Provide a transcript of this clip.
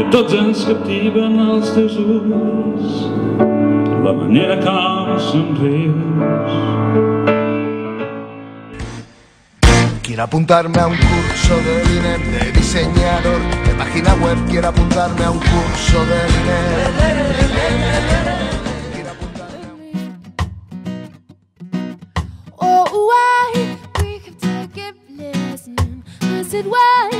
I tots ens captiven els teus ulls, la manera com somrius. Quiero apuntarme a un curso de INEM de diseñador de página web. Quiero apuntarme a un curso de INEM. Quiero apuntarme a un- Oh, why we kept taking listening? I said, why